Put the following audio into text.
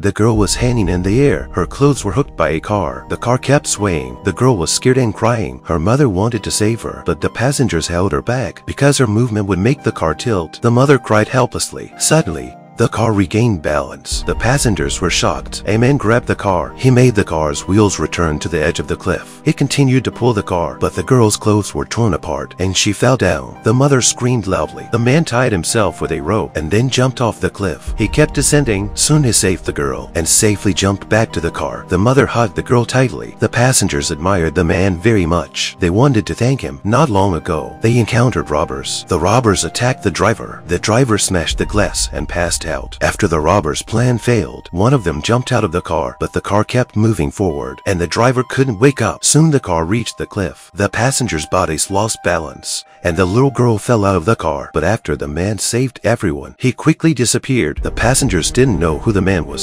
The girl was hanging in the air. Her clothes were hooked by a car. The car kept swaying. The girl was scared and crying. Her mother wanted to save her, but the passengers held her back because her movement would make the car tilt. The mother cried helplessly. Suddenly, the car regained balance. The passengers were shocked. A man grabbed the car. He made the car's wheels return to the edge of the cliff. He continued to pull the car, but the girl's clothes were torn apart and she fell down. The mother screamed loudly. The man tied himself with a rope and then jumped off the cliff. He kept descending. Soon he saved the girl and safely jumped back to the car. The mother hugged the girl tightly. The passengers admired the man very much. They wanted to thank him. Not long ago, they encountered robbers. The robbers attacked the driver. The driver smashed the glass and passed out. After the robbers' plan failed, one of them jumped out of the car, but the car kept moving forward, and the driver couldn't wake up. Soon the car reached the cliff. The passengers' bodies lost balance, and the little girl fell out of the car. But after the man saved everyone, he quickly disappeared. The passengers didn't know who the man was.